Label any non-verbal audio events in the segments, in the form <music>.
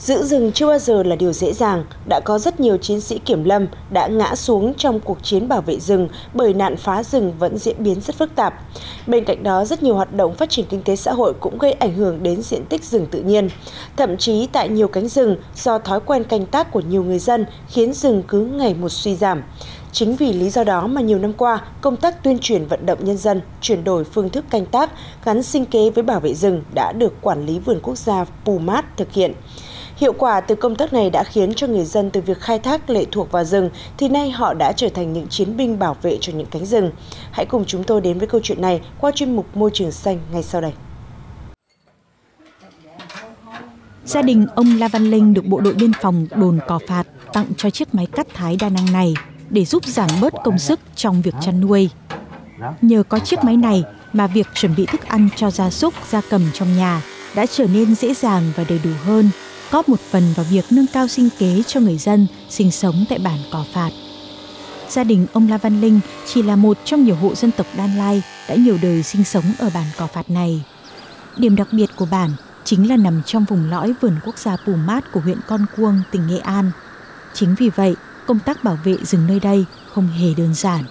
Giữ rừng chưa bao giờ là điều dễ dàng, đã có rất nhiều chiến sĩ kiểm lâm đã ngã xuống trong cuộc chiến bảo vệ rừng bởi nạn phá rừng vẫn diễn biến rất phức tạp. Bên cạnh đó, rất nhiều hoạt động phát triển kinh tế xã hội cũng gây ảnh hưởng đến diện tích rừng tự nhiên. Thậm chí tại nhiều cánh rừng, do thói quen canh tác của nhiều người dân khiến rừng cứ ngày một suy giảm. Chính vì lý do đó mà nhiều năm qua, công tác tuyên truyền vận động nhân dân chuyển đổi phương thức canh tác gắn sinh kế với bảo vệ rừng đã được Quản lý Vườn Quốc gia Pumat thực hiện. Hiệu quả từ công tác này đã khiến cho người dân từ việc khai thác lệ thuộc vào rừng thì nay họ đã trở thành những chiến binh bảo vệ cho những cánh rừng. Hãy cùng chúng tôi đến với câu chuyện này qua chuyên mục Môi trường xanh ngay sau đây. Gia đình ông La Văn Linh được bộ đội biên phòng đồn cò phạt tặng cho chiếc máy cắt thái đa năng này để giúp giảm bớt công sức trong việc chăn nuôi. Nhờ có chiếc máy này mà việc chuẩn bị thức ăn cho gia súc, gia cầm trong nhà đã trở nên dễ dàng và đầy đủ hơn góp một phần vào việc nâng cao sinh kế cho người dân sinh sống tại bản Cò Phạt. Gia đình ông La Văn Linh chỉ là một trong nhiều hộ dân tộc Đan Lai đã nhiều đời sinh sống ở bản Cò Phạt này. Điểm đặc biệt của bản chính là nằm trong vùng lõi vườn quốc gia Pù Mát của huyện Con Cuông, tỉnh Nghệ An. Chính vì vậy, công tác bảo vệ rừng nơi đây không hề đơn giản.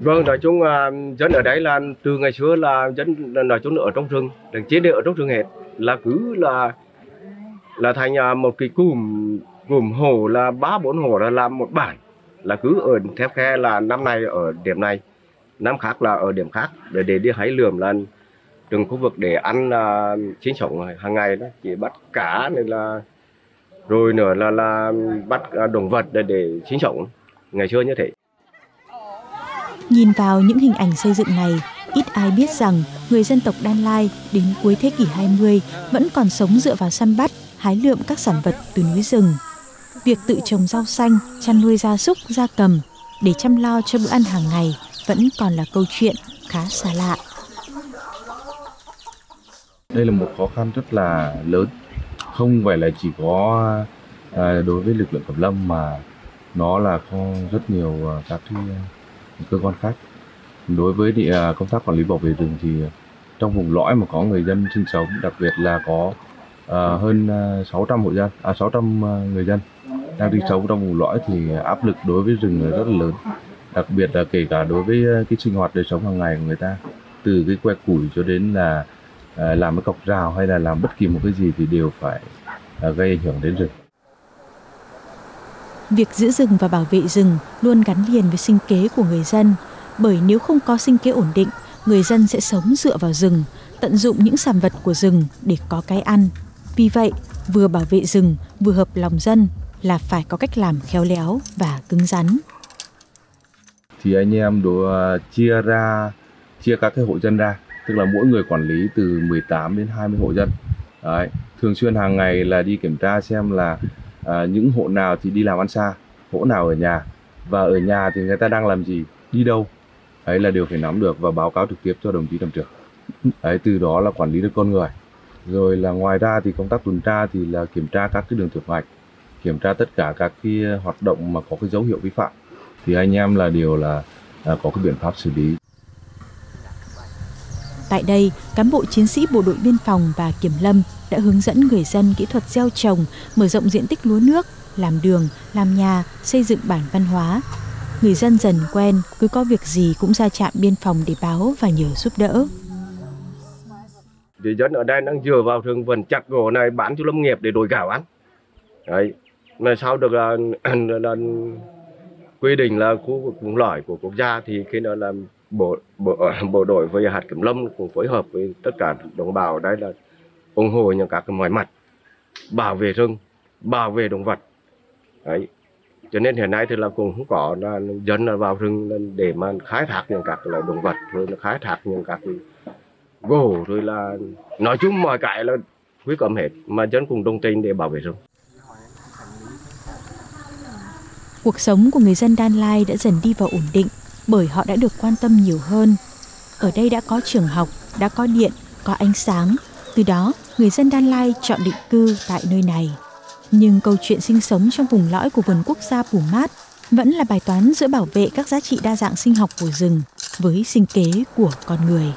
Vâng, nói chung à, dân ở đây là từ ngày xưa là dân nói chung ở trong rừng, đừng chế ở trong rừng hết là cứ là là thành à, một cái cùm cùm hồ là ba bốn hồ là làm một bản. Là cứ ở thép khe là năm nay ở điểm này năm khác là ở điểm khác. Để để đi hái lườm là từng khu vực để ăn uh, sống hàng ngày đó. Chỉ bắt cá này là rồi nữa là là bắt uh, động vật để để sinh sống. Ngày xưa như thế. Nhìn vào những hình ảnh xây dựng này ít ai biết rằng người dân tộc Đan Lai đến cuối thế kỷ 20 vẫn còn sống dựa vào săn bắt, hái lượm các sản vật từ núi rừng. Việc tự trồng rau xanh, chăn nuôi gia súc, gia cầm để chăm lo cho bữa ăn hàng ngày vẫn còn là câu chuyện khá xa lạ. Đây là một khó khăn rất là lớn, không phải là chỉ có à, đối với lực lượng kiểm lâm mà nó là có rất nhiều à, các cái à, cơ quan khác đối với địa à, công tác quản lý bảo vệ rừng thì trong vùng lõi mà có người dân sinh sống đặc biệt là có uh, hơn à, 600 hộ dân à 600 người dân đang sinh sống trong vùng lõi thì áp lực đối với rừng là rất là lớn. Đặc biệt là kể cả đối với cái sinh hoạt đời sống hàng ngày của người ta từ cái que củi cho đến là uh, làm cái cọc rào hay là làm bất kỳ một cái gì thì đều phải uh, gây ảnh hưởng đến rừng. Việc giữ rừng và bảo vệ rừng luôn gắn liền với sinh kế của người dân bởi nếu không có sinh kế ổn định, người dân sẽ sống dựa vào rừng, tận dụng những sản vật của rừng để có cái ăn. Vì vậy, vừa bảo vệ rừng, vừa hợp lòng dân là phải có cách làm khéo léo và cứng rắn. Thì anh em đồ à, chia ra, chia các cái hộ dân ra, tức là mỗi người quản lý từ 18 đến 20 hộ dân. Đấy, thường xuyên hàng ngày là đi kiểm tra xem là à, những hộ nào thì đi làm ăn xa, hộ nào ở nhà và ở nhà thì người ta đang làm gì, đi đâu ấy là đều phải nắm được và báo cáo trực tiếp cho đồng chí trạm trưởng. Ấy từ đó là quản lý được con người. Rồi là ngoài ra thì công tác tuần tra thì là kiểm tra các cái đường tiểu ngạch kiểm tra tất cả các cái hoạt động mà có cái dấu hiệu vi phạm. Thì anh em là đều là, là có cái biện pháp xử lý. Tại đây, cán bộ chiến sĩ bộ đội biên phòng và kiểm lâm đã hướng dẫn người dân kỹ thuật gieo trồng, mở rộng diện tích lúa nước, làm đường, làm nhà, xây dựng bản văn hóa, người dân dần quen cứ có việc gì cũng ra trạm biên phòng để báo và nhờ giúp đỡ. Thì dân ở đây đang dựa vào rừng vườn chặt gỗ này bán cho lâm nghiệp để đổi gạo ăn. Đấy mà sau được là, <clears throat> là, là quy định là khu vực vùng lõi của quốc gia thì khi đó là bộ bộ <clears throat> bộ đội với hạt kiểm lâm cũng phối hợp với tất cả đồng bào đây là ủng hộ những các cái mọi mặt. Bảo vệ rừng bảo vệ động vật. Đấy cho nên hiện nay thì là cũng không có là dân là vào rừng để mà khai thác những các loại động vật rồi là khai thác những các gỗ rồi là nói chung mọi cái là quý cấm hết mà dân cùng đồng tình để bảo vệ rừng cuộc sống của người dân Đan Lai đã dần đi vào ổn định bởi họ đã được quan tâm nhiều hơn. Ở đây đã có trường học, đã có điện, có ánh sáng. Từ đó, người dân Đan Lai chọn định cư tại nơi này. Nhưng câu chuyện sinh sống trong vùng lõi của vườn quốc gia Pù Mát vẫn là bài toán giữa bảo vệ các giá trị đa dạng sinh học của rừng với sinh kế của con người.